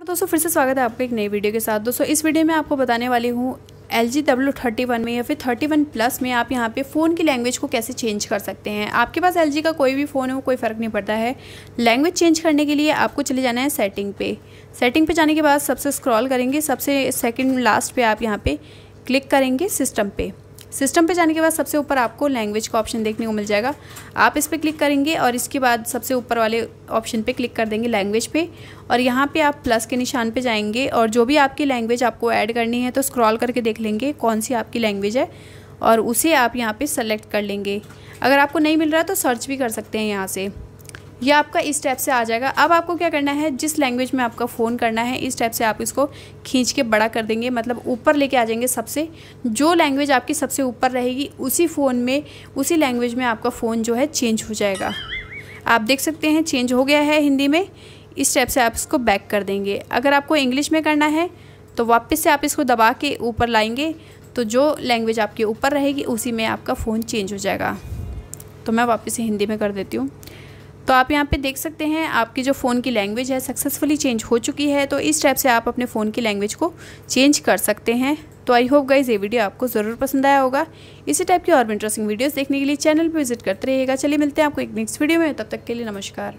दोस्तों, फिर से स्वागत है आपका एक नई वीडियो के साथ। दोस्तों, इस वीडियो में आपको बताने वाली हूँ L G W thirty one में या फिर थर्टी वन प्लस में आप यहाँ पे फ़ोन की लैंग्वेज को कैसे चेंज कर सकते हैं। आपके पास एल जी का कोई भी फ़ोन हो, कोई फ़र्क नहीं पड़ता है। लैंग्वेज चेंज करने के लिए आपको चले जाना है सेटिंग पे। सेटिंग पे जाने के बाद सबसे स्क्रॉल करेंगे, सबसे सेकेंड लास्ट पे आप यहाँ पे क्लिक करेंगे सिस्टम पे। सिस्टम पे जाने के बाद सबसे ऊपर आपको लैंग्वेज का ऑप्शन देखने को मिल जाएगा। आप इस पर क्लिक करेंगे और इसके बाद सबसे ऊपर वाले ऑप्शन पे क्लिक कर देंगे लैंग्वेज पे। और यहाँ पे आप प्लस के निशान पे जाएँगे और जो भी आपकी लैंग्वेज आपको ऐड करनी है तो स्क्रॉल करके देख लेंगे कौन सी आपकी लैंग्वेज है और उसे आप यहाँ पर सेलेक्ट कर लेंगे। अगर आपको नहीं मिल रहा तो सर्च भी कर सकते हैं यहाँ से। ये आपका इस टाइप से आ जाएगा। अब आपको क्या करना है? जिस लैंग्वेज में आपका फ़ोन करना है, इस टाइप से आप इसको खींच के बड़ा कर देंगे। मतलब ऊपर लेके आ जाएँगे सबसे। जो लैंग्वेज आपकी सबसे ऊपर रहेगी, उसी फ़ोन में, उसी लैंग्वेज में आपका फ़ोन जो है चेंज हो जाएगा। आप देख सकते हैं चेंज हो गया है हिंदी में। इस टाइप से आप इसको बैक कर देंगे। अगर आपको इंग्लिश में करना है तो वापस से आप इसको दबा के ऊपर लाएँगे। तो जो लैंग्वेज आपके ऊपर रहेगी, उसी में आपका फ़ोन चेंज हो जाएगा। तो मैं वापस से हिंदी में कर देती हूँ। तो आप यहाँ पे देख सकते हैं, आपकी जो फ़ोन की लैंग्वेज है सक्सेसफुली चेंज हो चुकी है तो इस टाइप से आप अपने फ़ोन की लैंग्वेज को चेंज कर सकते हैं। तो आई होप गाइज़ ये वीडियो आपको ज़रूर पसंद आया होगा। इसी टाइप की और भी इंटरेस्टिंग वीडियोज़ देखने के लिए चैनल पर विज़िट करते रहिएगा। चलिए मिलते हैं आपको एक नेक्स्ट वीडियो में। तब तक के लिए नमस्कार।